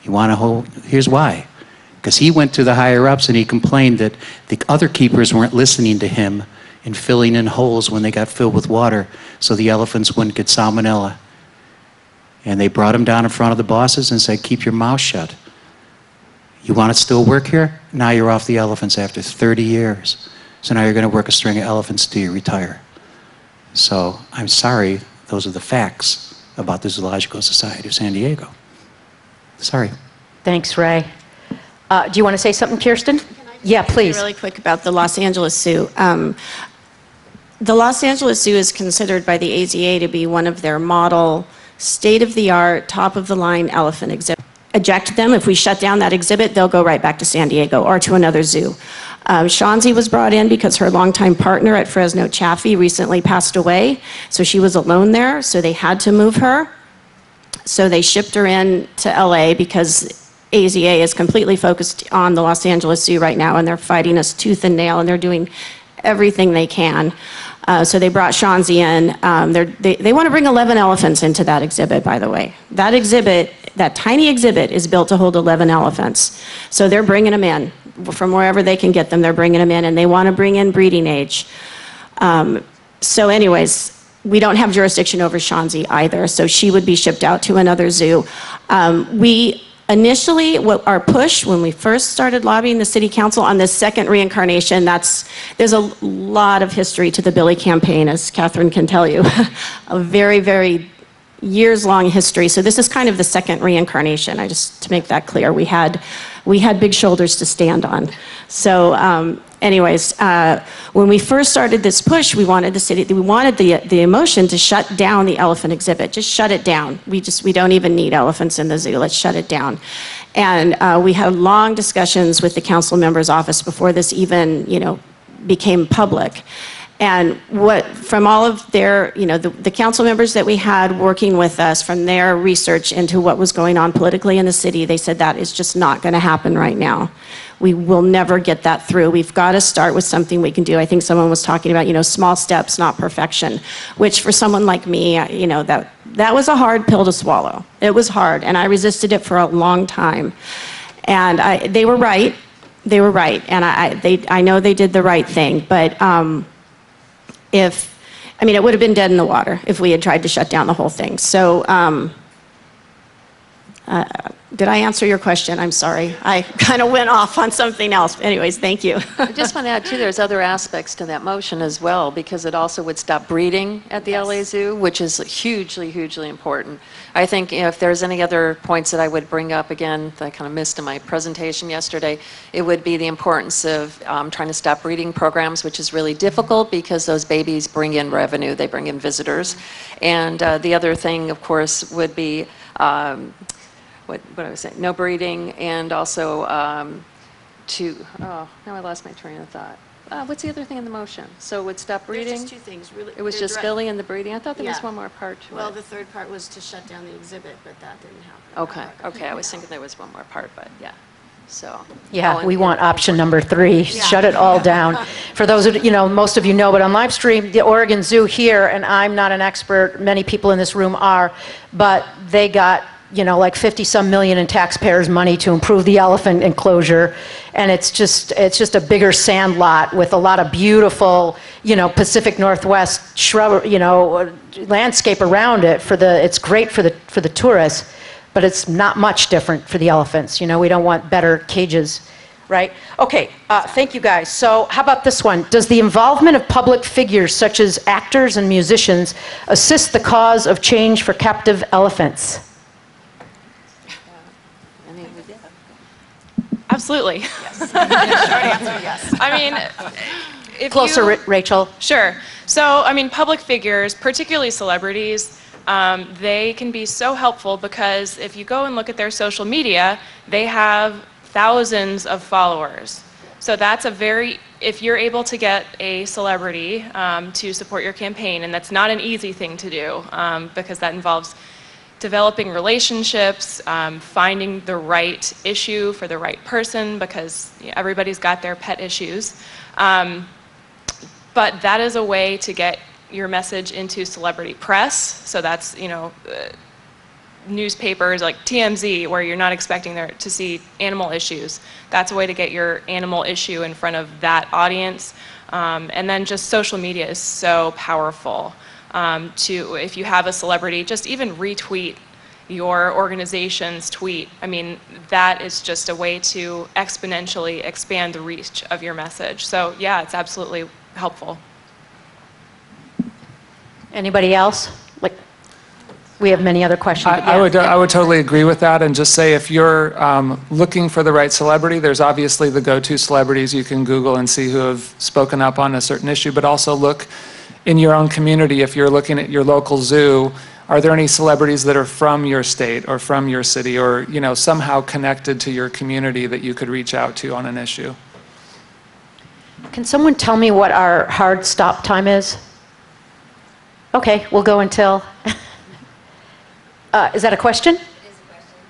You want to hold, here's why. Because he went to the higher ups and he complained that the other keepers weren't listening to him and filling in holes when they got filled with water so the elephants wouldn't get salmonella. And they brought him down in front of the bosses and said, Keep your mouth shut. You want to still work here? Now you're off the elephants after 30 years. So now you're going to work a string of elephants till you retire. So I'm sorry, those are the facts about the Zoological Society of San Diego. Sorry. Thanks, Ray. Uh, Do you want to say something, Kiersten? Yeah, please. Really quick about the Los Angeles Zoo. Um, The Los Angeles Zoo is considered by the AZA to be one of their model, state-of-the-art, top-of-the-line elephant exhibit. Eject them, if we shut down that exhibit, they'll go right back to San Diego or to another zoo. Um, Shaunzi was brought in because her longtime partner at Fresno Chaffee recently passed away, so she was alone there, so they had to move her. So they shipped her in to LA because AZA is completely focused on the Los Angeles Zoo right now, and they're fighting us tooth and nail, and they're doing everything they can. Uh, so they brought Shaunzi in. Um, they, they want to bring 11 elephants into that exhibit, by the way. That exhibit, that tiny exhibit, is built to hold 11 elephants. So they're bringing them in from wherever they can get them. They're bringing them in, and they want to bring in breeding age. Um, So anyways, we don't have jurisdiction over Shaunzi either, so she would be shipped out to another zoo. Um, We initially, what our push, when we first started lobbying the city council on this second reincarnation, that's, there's a lot of history to the Billy campaign, as Catherine can tell you. A very, very years-long history. So this is kind of the second reincarnation, I just, to make that clear. We had, we had big shoulders to stand on. So um, anyways, uh, when we first started this push, we wanted the city, we wanted the, the emotion to shut down the elephant exhibit, just shut it down. We just, we don't even need elephants in the zoo, let's shut it down. And uh, we had long discussions with the council member's office before this even, you know, became public. And what, from all of their, you know, the, the council members that we had working with us, from their research into what was going on politically in the city, they said that is just not going to happen right now. We will never get that through. We've got to start with something we can do. I think someone was talking about, you know, small steps, not perfection, which for someone like me, you know, that, that was a hard pill to swallow. It was hard, and I resisted it for a long time. And I, they were right. They were right, and I, I- they, I know they did the right thing, but, um, if, I mean, it would have been dead in the water if we had tried to shut down the whole thing. So, um, uh, did I answer your question? I'm sorry. I kind of went off on something else. Anyways, thank you. I just want to add, too, there's other aspects to that motion as well, because it also would stop breeding at the LA Zoo, which is hugely, hugely important. I think if there's any other points that I would bring up, again, that I kind of missed in my presentation yesterday, it would be the importance of um, trying to stop breeding programs, which is really difficult because those babies bring in revenue, they bring in visitors. And uh, the other thing, of course, would be, um, what what I was saying, no breeding, and also um, to, oh, now I lost my train of thought. Uh, What's the other thing in the motion? So it would stop breeding? Two things, really. It was just Billy and the breeding? I thought there was Yeah. one more part to Well, it. the third part was to shut down the exhibit, but that didn't happen. Okay, okay, I was thinking there was one more part, but yeah, so. Oh, Yeah, and- we want option number three, shut it all down. For those of, you know, most of you know, but on live stream, the Oregon Zoo here, and I'm not an expert, many people in this room are, but they got, you know, like 50-some million in taxpayers' money to improve the elephant enclosure, and it's just, it's just a bigger sand lot with a lot of beautiful, you know, Pacific Northwest shrub, you know, landscape around it for the, it's great for the, for the tourists, but it's not much different for the elephants. You know, we don't want better cages, right? Okay, uh, thank you guys. So how about this one? Does the involvement of public figures such as actors and musicians assist the cause of change for captive elephants? I mean, we did. Absolutely. Yes. I mean, if Closer, you- Rachel. Sure. So, I mean, public figures, particularly celebrities, um, they can be so helpful because if you go and look at their social media, they have thousands of followers. So that's a very, if you're able to get a celebrity um, to support your campaign, and that's not an easy thing to do um, because that involves developing relationships, um, finding the right issue for the right person because everybody's got their pet issues. Um, but that is a way to get your message into celebrity press. So that's, you know, uh, newspapers like TMZ, where you're not expecting there to see animal issues. That's a way to get your animal issue in front of that audience. Um, and then just social media is so powerful. Um, to if you have a celebrity, just even retweet your organization's tweet. I mean, that is just a way to exponentially expand the reach of your message. So yeah, it's absolutely helpful. Anybody else? Like, we have many other questions. I, but I would, I would totally agree with that and just say if you're um, looking for the right celebrity, there's obviously the go-to celebrities you can Google and see who have spoken up on a certain issue, but also look in your own community. If you're looking at your local zoo, are there any celebrities that are from your state or from your city or, you know, somehow connected to your community that you could reach out to on an issue? Can someone tell me what our hard stop time is? Okay, we'll go until, Uh, is that a question?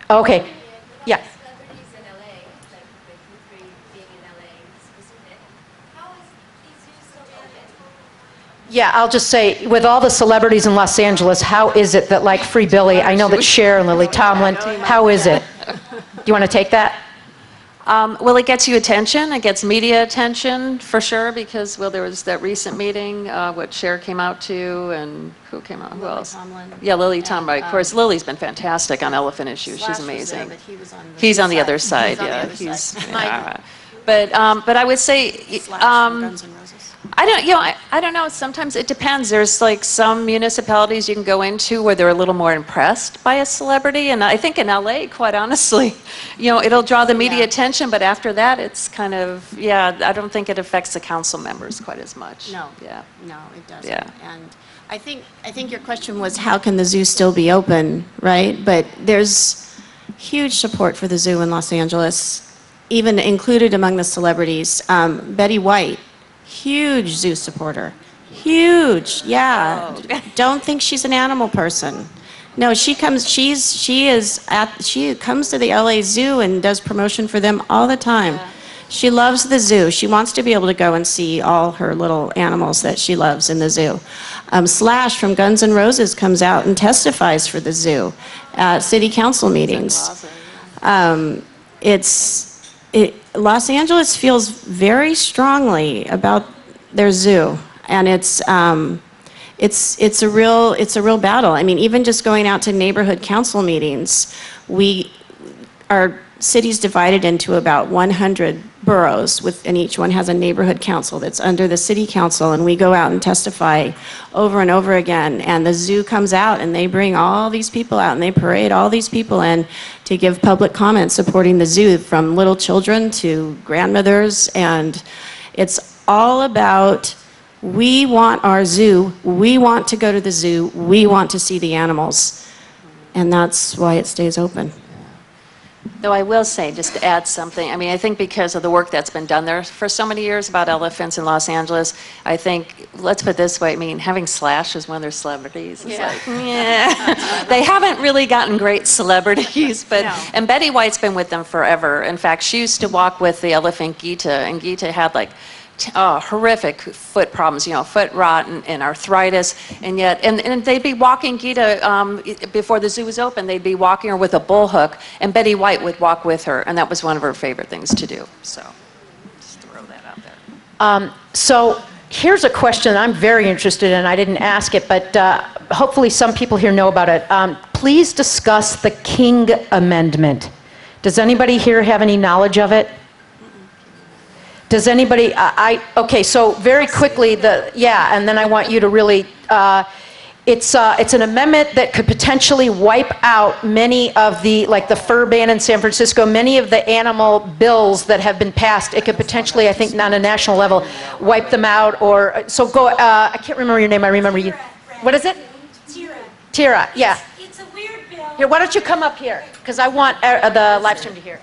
Okay, yeah. celebrities in LA, like with you three being in LA specific, how is these zoos still open? Yeah, I'll just say, with all the celebrities in Los Angeles, how is it that like Free Billy, I know that Cher and Lily Tomlin, how is it? Do you want to take that? Um, Well, it gets you attention, it gets media attention, for sure, because, well, there was that recent meeting, uh, what Cher came out to, and who came out, who else? Tomlin. Yeah, Lily Tomlin, of course, Lily's been fantastic on elephant issues, she's was there, amazing. he was on the He's on the other side, He's on the yeah. other he's- side. yeah. But, um, but I would say, I don't, you know, I, I don't know, sometimes it depends. There's like some municipalities you can go into where they're a little more impressed by a celebrity, and I think in LA, quite honestly, you know, it'll draw the media Yeah. attention, but after that, it's kind of, yeah, I don't think it affects the council members quite as much. No. Yeah. No, it doesn't. Yeah. And I think, I think your question was, how can the zoo still be open, right? But there's huge support for the zoo in Los Angeles, even included among the celebrities. Um, Betty White, huge zoo supporter. Huge, yeah. Don't think she's an animal person. No, she comes, she's, she is at, she comes to the LA Zoo and does promotion for them all the time. She loves the zoo. She wants to be able to go and see all her little animals that she loves in the zoo. Um, Slash from Guns N' Roses comes out and testifies for the zoo at city council meetings. Um, it's, it, Los Angeles feels very strongly about their zoo, and it's, um, it's, it's a real, it's a real battle. I mean, even just going out to neighborhood council meetings, we, our city's divided into about 100 boroughs, with, and each one has a neighborhood council that's under the city council, and we go out and testify over and over again. And the zoo comes out, and they bring all these people out, and they parade all these people in to give public comments supporting the zoo, from little children to grandmothers, and it's all about we want our zoo, we want to go to the zoo, we want to see the animals, and that's why it stays open. Though I will say, just to add something, I mean, I think because of the work that's been done there for so many years about elephants in Los Angeles, I think, let's put it this way, I mean, having Slash as one of their celebrities is like, yeah. They haven't really gotten great celebrities, but, and Betty White's been with them forever. In fact, she used to walk with the elephant Gita, and Gita had like, oh, horrific foot problems, you know, foot rot and, and arthritis, and yet, and, and they'd be walking Gita um, before the zoo was open. They'd be walking her with a bull hook, and Betty White would walk with her, and that was one of her favorite things to do. So, just throw that out there. Um, So here's a question I'm very interested in. I didn't ask it, but uh, hopefully some people here know about it. Um, Please discuss the King Amendment. Does anybody here have any knowledge of it? Does anybody, I, I- okay, so very quickly, the, yeah, and then I want you to really, uh, it's, uh, it's an amendment that could potentially wipe out many of the, like the fur ban in San Francisco, many of the animal bills that have been passed. It could potentially, I think, on a national level, wipe them out, or, so go, uh, I can't remember your name, I remember you. What is it? Tira. Tira, yeah. It's a weird bill. Here, why don't you come up here? Because I want uh, the live stream to hear.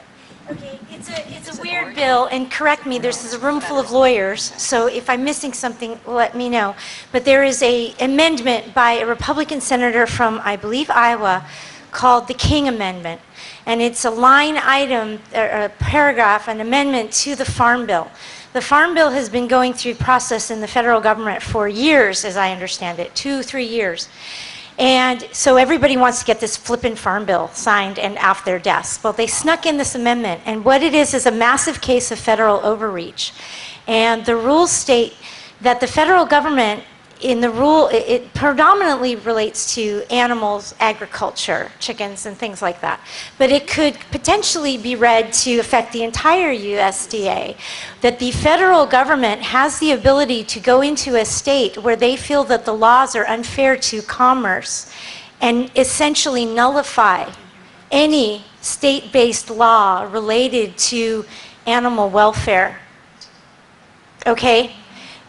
Okay, it's a, it's a weird bill, and correct me, there's a room full of lawyers, so if I'm missing something, let me know. But there is a amendment by a Republican senator from, I believe, Iowa, called the King Amendment. And it's a line item, a paragraph, an amendment to the Farm Bill. The Farm Bill has been going through process in the federal government for years, as I understand it, two, three years. And so everybody wants to get this flippin' farm bill signed and off their desks. Well, they snuck in this amendment, and what it is is a massive case of federal overreach. And the rules state that the federal government, in the rule, it- it predominantly relates to animals, agriculture, chickens, and things like that. But it could potentially be read to affect the entire USDA, that the federal government has the ability to go into a state where they feel that the laws are unfair to commerce and essentially nullify any state-based law related to animal welfare. Okay?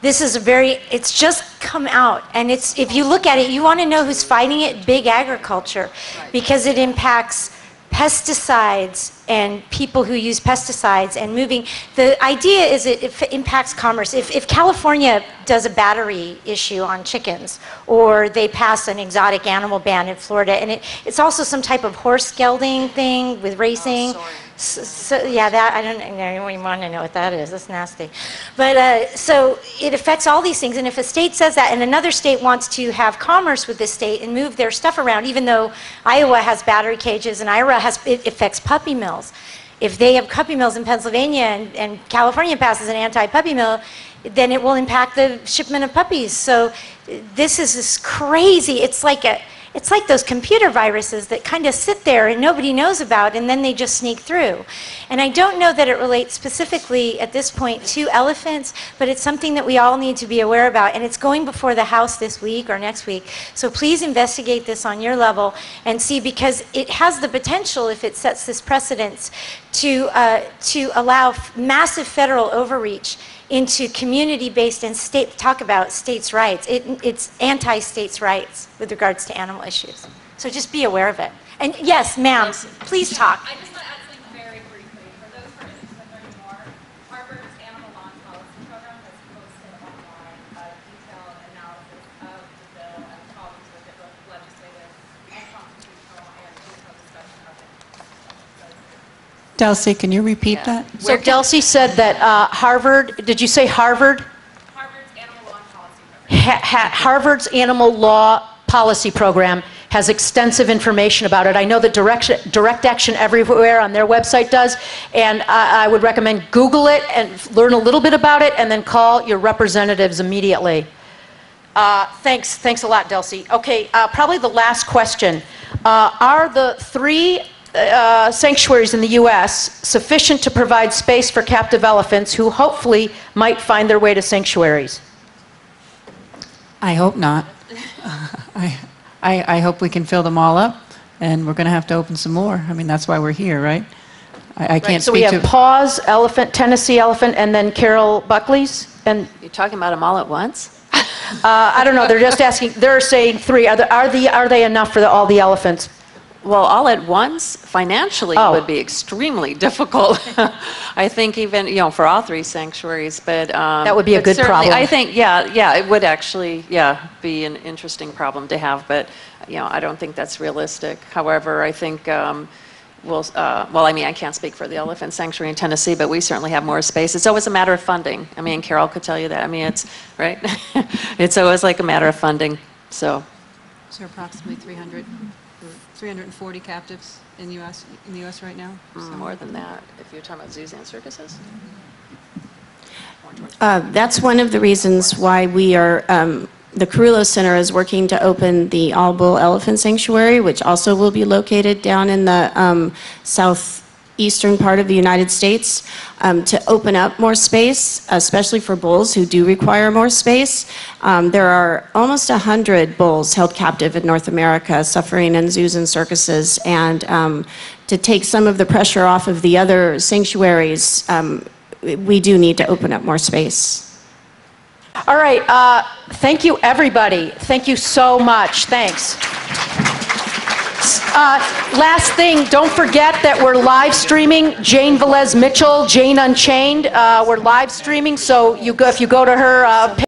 This is a very, it's just come out, and it's, if you look at it, you want to know who's fighting it? Big agriculture, because it impacts pesticides and people who use pesticides and moving, the idea is it, it impacts commerce. If, if California does a battery issue on chickens, or they pass an exotic animal ban in Florida, and it, it's also some type of horse gelding thing with oh, racing. So, so, yeah, that I don't know. You want to know what that is? That's nasty. But uh, so it affects all these things. And if a state says that, and another state wants to have commerce with this state and move their stuff around, even though Iowa has battery cages and Iowa has it affects puppy mills. If they have puppy mills in Pennsylvania and, and California passes an anti-puppy mill, then it will impact the shipment of puppies. So this is this crazy. It's like a it's like those computer viruses that kind of sit there and nobody knows about and then they just sneak through. And I don't know that it relates specifically at this point to elephants, but it's something that we all need to be aware about. And it's going before the House this week or next week. So please investigate this on your level and see because it has the potential, if it sets this precedence, to, uh, to allow massive federal overreach into community-based and state, talk about states' rights. It, it's anti-states' rights with regards to animal issues. So just be aware of it. And yes, ma'am, please talk. I just want to add something very briefly. For those who are interested in learning more, Harvard's Animal Law and Policy Program has posted online a detailed analysis of the bill and problems with it, both legislative and constitutional, and detailed discussion of it. Delcy, can you repeat that? So Delcy said that uh, Harvard, did you say Harvard? Harvard's Animal Law and Policy Program. Ha- ha- Harvard's Animal Law Policy Program has extensive information about it. I know that Direct, Direct Action Everywhere on their website does, and I, I would recommend Google it and learn a little bit about it, and then call your representatives immediately. Uh, thanks, thanks a lot, Delcy. Okay, uh, probably the last question. Uh, are the three uh, sanctuaries in the U.S. sufficient to provide space for captive elephants who hopefully might find their way to sanctuaries? I hope not. I, I, I hope we can fill them all up, and we're going to have to open some more. I mean, that's why we're here, right? I, I can't so we have to. Paws, Elephant, Tennessee Elephant, and then Carol Buckley's. And You're talking about them all at once? uh, I don't know. They're just asking. They're saying three. Are, the, are, the, are they enough for the, all the elephants? Well, all at once, financially, Oh. would be extremely difficult. I think even, you know, for all three sanctuaries, but. um, That would be a good certainly, problem. I think, yeah, yeah, it would actually, yeah, be an interesting problem to have, but, you know, I don't think that's realistic. However, I think, um, we'll, uh, well, I mean, I can't speak for the Elephant Sanctuary in Tennessee, but we certainly have more space. It's always a matter of funding. I mean, Carol could tell you that. I mean, it's, right? It's always like a matter of funding, so. Is there approximately 300, or 340 captives in the U.S., in the U.S. right now? Mm, More than that, if you're talking about zoos and circuses? Uh, That's one of the reasons why we are, um, the Kerulos Center is working to open the All Bull Elephant Sanctuary, which also will be located down in the um, southeastern part of the United States, um, to open up more space, especially for bulls who do require more space. Um, There are almost 100 bulls held captive in North America, suffering in zoos and circuses, and um, to take some of the pressure off of the other sanctuaries, um, we do need to open up more space. All right. Uh, thank you, everybody. Thank you so much. Thanks. Uh, last thing, don't forget that we're live streaming Jane Velez Mitchell, Jane Unchained. Uh, we're live streaming, so you go, if you go to her uh,